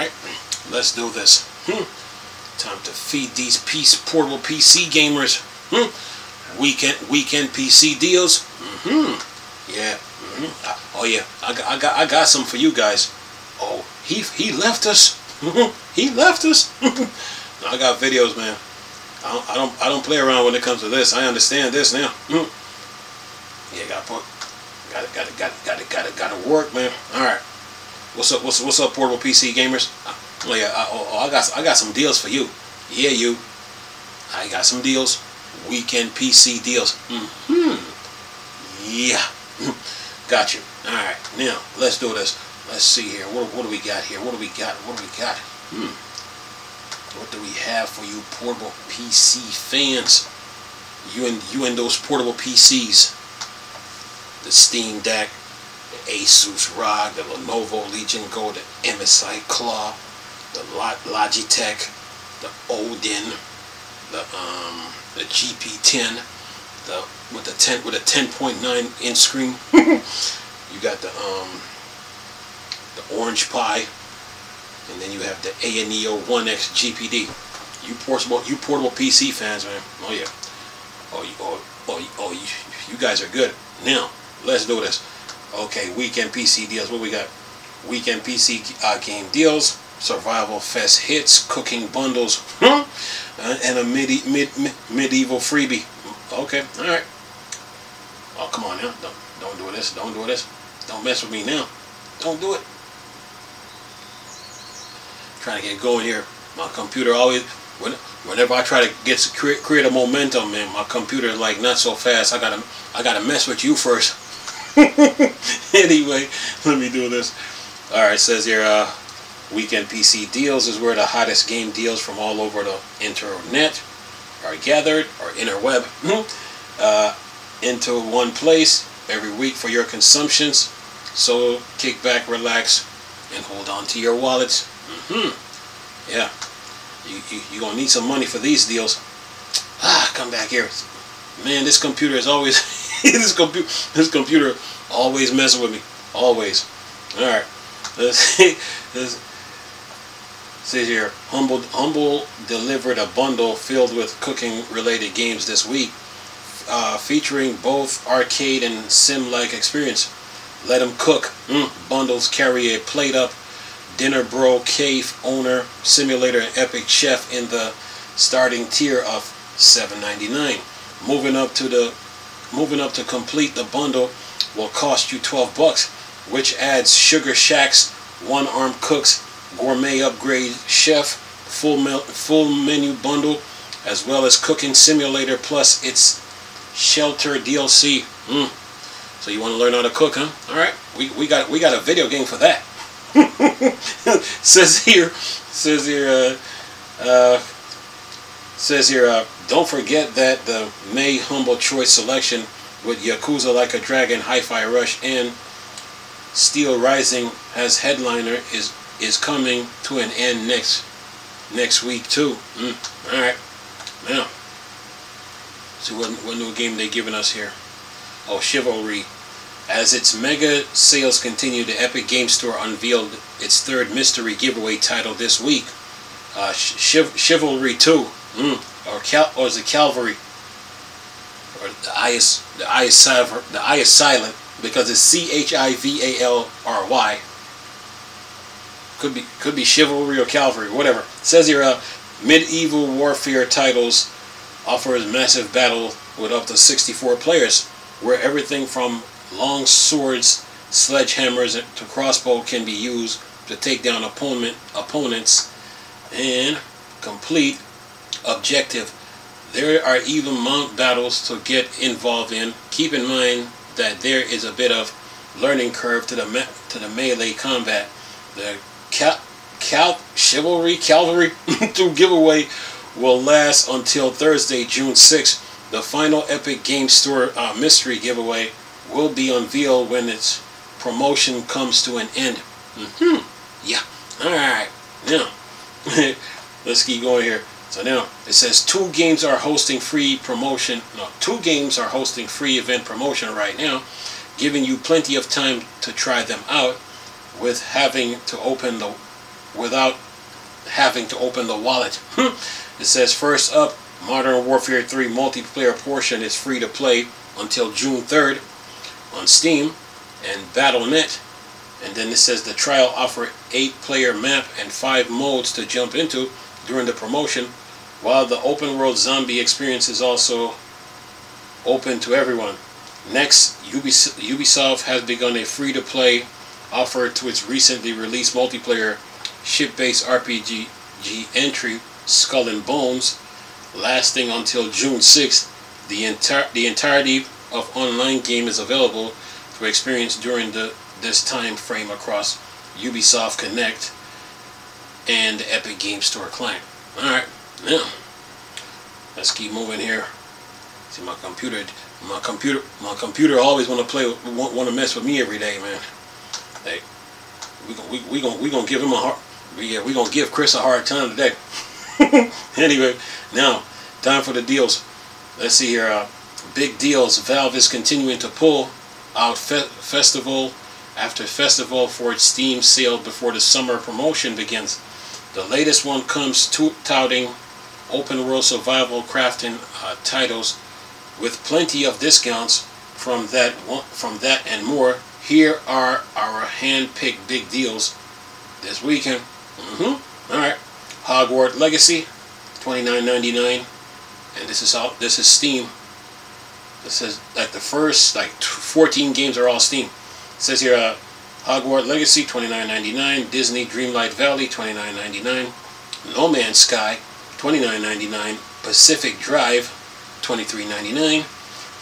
Alright, let's do this. Hmm. Time to feed these piece portable PC gamers. Hmm. Weekend weekend PC deals. hmm Yeah. hmm Oh yeah, I got, I got I got some for you guys. Oh, he he left us. he left us. I got videos, man. I don't, I don't I don't play around when it comes to this. I understand this now. Hmm. Yeah, got put. Got it, got it, got it, got it, got it, got to work, man. All right. What's up? What's what's up, portable PC gamers? Oh yeah, I, oh, I got I got some deals for you. Yeah, you. I got some deals. Weekend PC deals. Hmm. Yeah. got you. All right. Now let's do this. Let's see here. What what do we got here? What do we got? What do we got? Hmm. What do we have for you, portable PC fans? You and you and those portable PCs. The Steam Deck, Asus ROG, the Lenovo Legion Go, the MSI Claw, the Logitech, the Odin, the um, the GP10, the with the 10 with a 10.9 inch screen. you got the um, the Orange Pi, and then you have the ANEO 1X GPD. You portable you portable PC fans, man. Oh yeah. Oh, you, oh, oh, oh you, you guys are good. Now, let's do this. Okay, weekend PC deals. What we got? Weekend PC uh, game deals, survival fest hits, cooking bundles, uh, and a midi, mid, mid, medieval freebie. Okay, all right. Oh, come on now. Don't, don't do this. Don't do this. Don't mess with me now. Don't do it. Trying to get going here. My computer always, when, whenever I try to get create, create a momentum, man, my computer like not so fast. I gotta, I gotta mess with you first. anyway, let me do this. All right, says here, uh, weekend PC deals is where the hottest game deals from all over the internet are gathered, or interweb, uh, into one place every week for your consumptions. So kick back, relax, and hold on to your wallets. Mm-hmm. Yeah, you, you, you're going to need some money for these deals. Ah, come back here. Man, this computer is always, this, compu this computer always messing with me. Always. All right. Let's see. Let's, says here, Humble, Humble delivered a bundle filled with cooking related games this week, uh, featuring both arcade and sim-like experience. Let them cook. Mm, bundles carry a plate up Dinner Bro Cafe Owner Simulator and Epic Chef in the starting tier of $7.99. Moving up to the moving up to complete the bundle will cost you 12 bucks, which adds Sugar Shack's one-arm cooks gourmet upgrade chef full full menu bundle as well as cooking simulator plus its shelter DLC. Mm. So you want to learn how to cook, huh? All right, we, we got we got a video game for that. says here, says here, uh, uh, says here. Uh, don't forget that the May Humble Choice selection with Yakuza Like a Dragon, Hi-Fi Rush, and Steel Rising as headliner is is coming to an end next next week too. Mm. All right, now. See what what new game they giving us here? Oh, Chivalry. As its mega sales continue, the Epic Game Store unveiled its third mystery giveaway title this week. Uh, Chiv Chivalry 2, mm. Or Cal or is it Calvary? Or the I is the I is the I is silent because it's C H I V A L R Y. Could be could be chivalry or Calvary, whatever. It says here, uh, medieval warfare titles offers massive battle with up to 64 players, where everything from long swords, sledgehammers to crossbow can be used to take down opponent opponents and complete objective. There are even monk battles to get involved in. Keep in mind that there is a bit of learning curve to the to the melee combat. The cal, cal chivalry cavalry to giveaway will last until Thursday, June 6th. The final Epic Game Store uh, mystery giveaway will be unveiled when its promotion comes to an end. Mm-hmm. Yeah. All right. Now, let's keep going here. So now it says two games are hosting free promotion. No, two games are hosting free event promotion right now, giving you plenty of time to try them out, with having to open the without having to open the wallet. it says first up, Modern Warfare 3 multiplayer portion is free to play until June 3rd on Steam and Battle.net. And then it says the trial offer 8 player map and 5 modes to jump into during the promotion, while the open world zombie experience is also open to everyone. Next, Ubisoft has begun a free to play offer to its recently released multiplayer ship based RPG entry, Skull and Bones, lasting until June 6th. The, entire the entirety of online game is available to experience during the this time frame across Ubisoft Connect and the Epic Game Store client. Alright, now let's keep moving here. See my computer my computer my computer always want to play want, to mess with me every day, man. Hey, we gonna we, we gonna we gonna give him a hard yeah, we gonna give Chris a hard time today. anyway, now time for the deals. Let's see here. Uh, big deals. Valve is continuing to pull out fe festival after festival for its Steam sale before the summer promotion begins. The latest one comes to touting open world survival crafting uh, titles with plenty of discounts from that from that and more. Here are our hand-picked big deals this weekend. Mm-hmm. All right. Hogwarts Legacy, twenty nine ninety nine, and this is all. This is Steam. This says like the first like fourteen games are all Steam. It says here, uh, Hogwarts Legacy, twenty nine ninety nine. Disney Dreamlight Valley, twenty nine ninety nine. No Man's Sky, twenty nine ninety nine. Pacific Drive, twenty three ninety nine.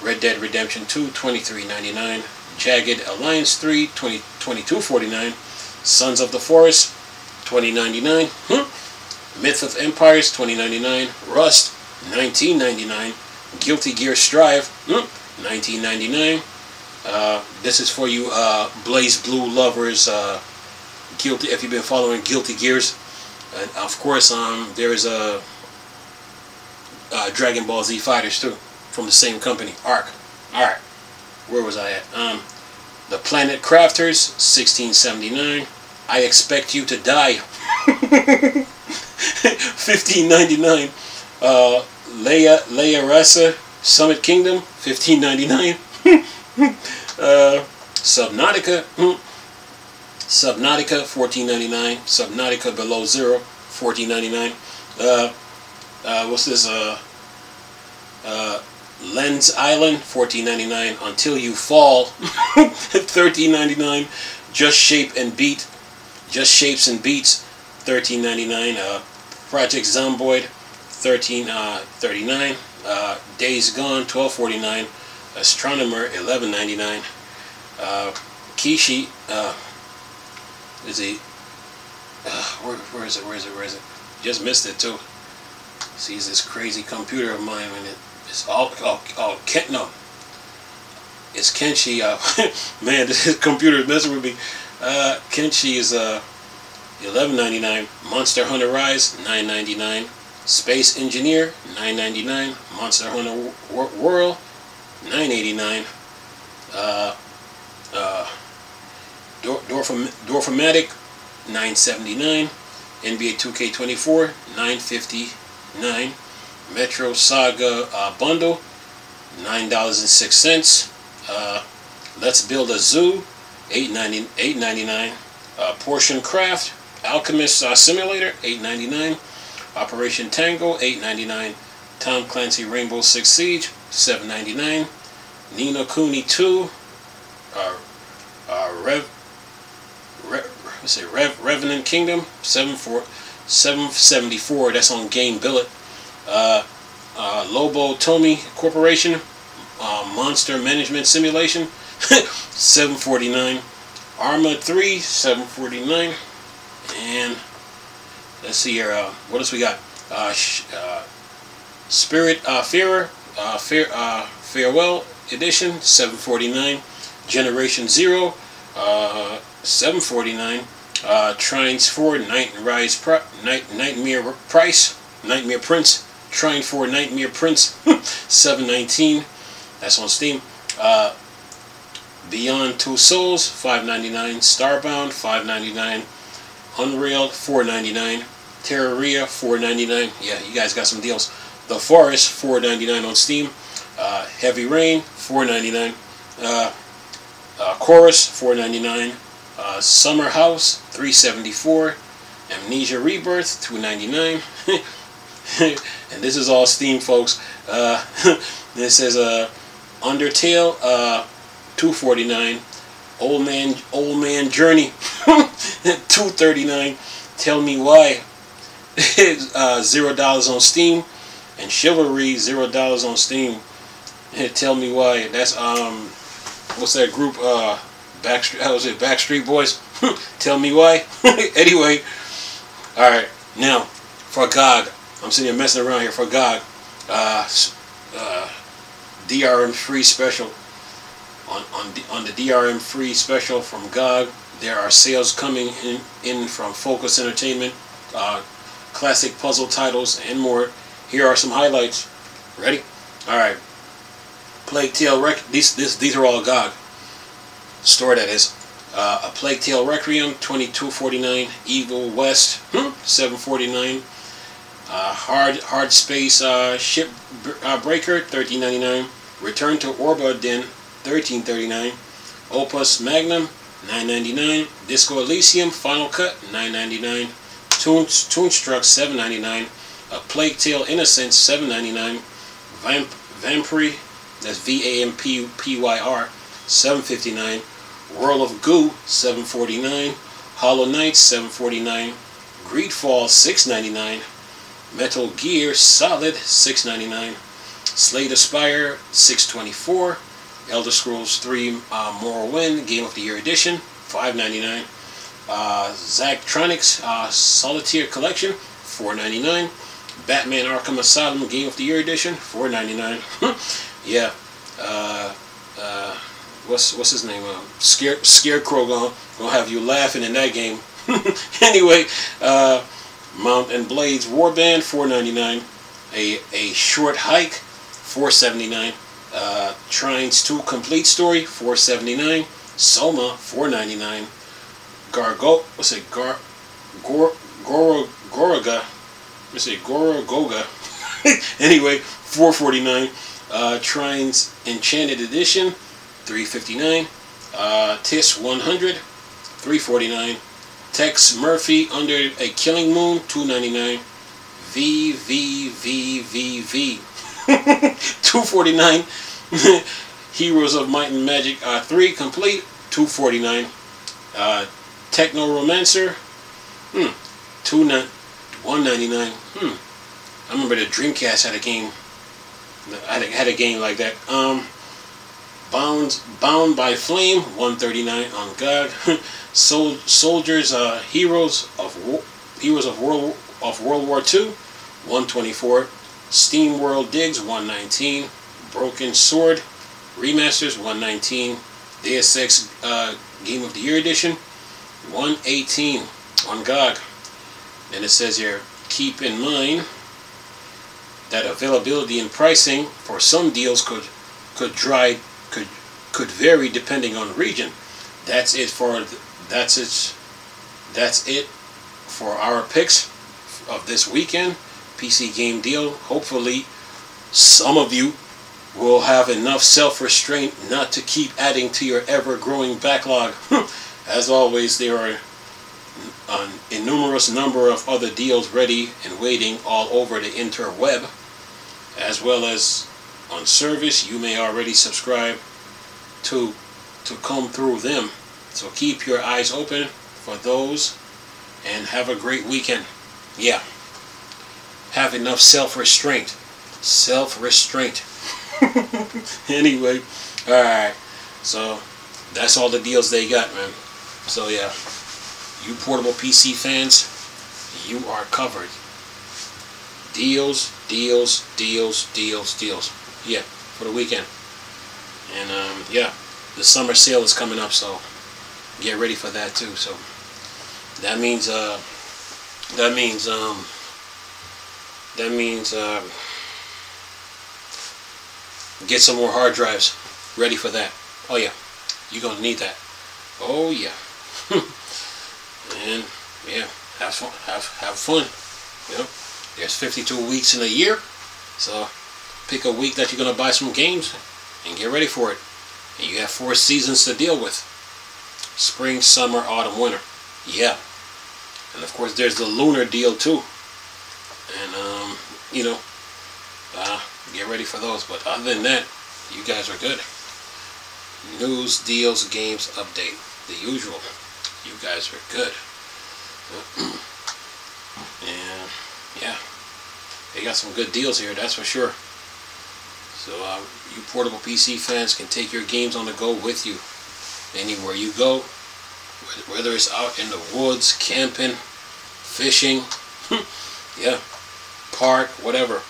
Red Dead Redemption 2, 23.99. Jagged Alliance 3, 20, 22.49. Sons of the Forest, 2099. Hmm. Myth of Empires, 2099. Rust, 1999. Guilty Gear Strive, hmm. 1999. Uh, this is for you uh, BlazBlue lovers. Uh, guilty, if you've been following Guilty Gears, and of course, um, there is a uh, Dragon Ball Z Fighters too, from the same company, ARC. All right, where was I at? Um, the Planet Crafters, 1679. I expect you to die. 1599. Uh, Leia Laysara Summit Kingdom 1599. uh, Subnautica hmm. Subnautica 1499. Subnautica Below Zero 1499. Uh, uh, what's this? Uh, uh, Lens Island 1499. Until You Fall 1399. Just Shape and Beat just Shapes and Beats, thirteen ninety nine. Uh, Project Zomboid, thirteen uh, thirty nine. Uh, Days Gone, twelve forty nine. Astronomer, eleven ninety nine. Uh, Kishi, uh, is he? Uh, where, where is it? Where is it? Where is it? Just missed it too. Sees this crazy computer of mine, and it, it's all oh oh Ken no. It's Kenshi. Uh, man, this computer is messing with me. Uh, Kenshi is uh, 11.99. Monster Hunter Rise 9.99. Space Engineer 9.99. Monster Hunter World 9.89. Uh, uh, Dor Dorfamatic 9.79. NBA 2K24 9.59. Metro Saga uh, Bundle $9.06. Uh, Let's Build a Zoo $8.99. Uh, Potion Craft, Alchemist uh, Simulator, $8.99. Operation Tango, $8.99. Tom Clancy Rainbow Six Siege, $7.99. Ni no Kuni 2, uh, uh, Rev, let's say Rev, Revenant Kingdom, 7 for, 774, that's on Game Billet. Uh, uh, Lobotomy Corporation, uh, Monster Management Simulation, 749 Arma 3 749 and let's see here uh, what else we got? Uh, uh, Spirit uh, Fearer uh, uh, Farewell Edition 749 Generation 0 uh, 749 uh, Trines 4 Night Rise Pri Night Nightmare Price Nightmare Prince Trine 4 Nightmare Prince 719 that's on Steam uh, Beyond Two Souls, 5.99. Starbound, 5.99 Unreal, four ninety nine. Terraria, four ninety nine. Yeah, you guys got some deals. The Forest, four ninety nine on Steam. Uh, Heavy Rain, four ninety nine. Uh, uh, Chorus, four ninety nine. Uh, Summer House, three seventy four. Amnesia Rebirth, two ninety nine. and this is all Steam, folks. Uh, this is uh, Undertale, uh, two forty nine. Old man, old man journey, two thirty nine. Tell me why. uh, zero dollars on Steam, and Chivalry zero dollars on Steam. Tell me why. That's um, what's that group? Uh, Backstreet. How was it? Backstreet Boys. Tell me why. anyway, all right. Now for GOG, I'm sitting here messing around here for GOG, Uh, uh, DRM free special on on the, on the DRM free special from GOG, There are sales coming in, in from Focus Entertainment, uh, classic puzzle titles, and more. Here are some highlights. Ready? All right. Plague Tale Rec. These this, these are all GOG. Store that is. Uh, a Plague Tale Requiem, 22.49. Evil West, hmm, 7.49. Uh, hard Hard Space uh, Ship uh, Breaker, 13.99. Return to Obra Dinn, 13.39. Opus Magnum, 9.99. Disco Elysium Final Cut, 9.99. Toons, Toonstruck, 7.99. A Plague Tale Innocence, 7.99. Vamp Vampyr, that's V-A-M-P-P-Y-R, 7.59. World of Goo, 7.49. Hollow Knight, 7.49. Greedfall, 6.99. Metal Gear Solid, 6.99. Slay the Spire, 6.24. Elder Scrolls 3 uh, Morrowind Game of the Year Edition, 5.99. Uh, Zachtronics uh, Solitaire Collection, 4.99. Batman Arkham Asylum Game of the Year Edition, 4.99. yeah. Uh, what's what's his name? Uh, Scare Scarecrow gonna gonna have you laughing in that game. anyway, uh, Mount and Blades Warband, 4.99. A a short hike, 4.79. Uh, Trines 2 Complete Story, 479. Soma, 499. Gargo, what's it? Gar, Gor, Goro, Goroga, let's say Gorogoga. anyway, 449. Uh, Trines Enchanted Edition, 359. Uh, TIS 100, 349. Tex Murphy Under a Killing Moon, 299. V V V V V. 249 Heroes of Might and Magic uh, 3 complete 249 uh, Techno Romancer hmm 2 199 hmm I remember the Dreamcast had a game a, had a game like that um Bound Bound by Flame 139 on GOG Sol Soldiers uh, Heroes of War, Heroes of World of World War II 124 Steam World Digs 119, Broken Sword Remasters 119, Deus Ex uh, Game of the Year Edition 118 on GOG. And it says here, keep in mind that availability and pricing for some deals could could dry could could vary depending on the region. That's it for that's it that's it for our picks of this weekend. PC game deal. Hopefully, some of you will have enough self-restraint not to keep adding to your ever-growing backlog. As always, there are an innumerous number of other deals ready and waiting all over the interweb, as well as on service you may already subscribe to to come through them. So keep your eyes open for those and have a great weekend. Yeah have enough self-restraint. Self-restraint. anyway, alright. So, that's all the deals they got, man. So, yeah. You portable PC fans, you are covered. Deals, deals, deals, deals, deals. Yeah, for the weekend. And, um, yeah. The summer sale is coming up, so get ready for that, too. So, that means, uh, that means, um, that means uh, get some more hard drives ready for that. Oh yeah, you're gonna need that. Oh yeah. and yeah, have fun. Have have fun. You know, there's 52 weeks in a year, so pick a week that you're gonna buy some games and get ready for it. And you have four seasons to deal with: spring, summer, autumn, winter. Yeah, and of course there's the lunar deal too. And um, you know, uh, get ready for those. But other than that, you guys are good. News, deals, games, update. The usual. You guys are good. and yeah, they got some good deals here, that's for sure. So uh, you portable PC fans can take your games on the go with you anywhere you go, whether it's out in the woods, camping, fishing, yeah, park, whatever.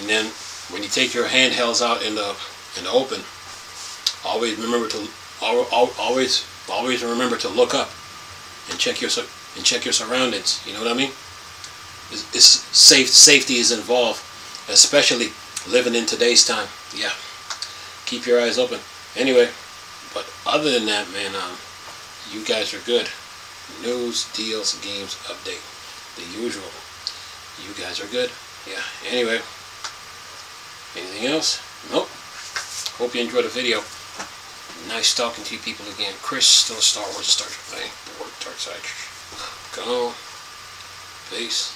And then when you take your handhelds out in the in the open, always remember to always always remember to look up and check your and check your surroundings. You know what I mean? It's, it's safe safety is involved, especially living in today's time. Yeah, keep your eyes open. Anyway, but other than that, man, um, you guys are good. News, deals, games, update, the usual. You guys are good. Yeah. Anyway, anything else? Nope. Hope you enjoyed the video. Nice talking to you people again. Chris, still a Star Wars Star Trek. Dark Side. Go. Peace.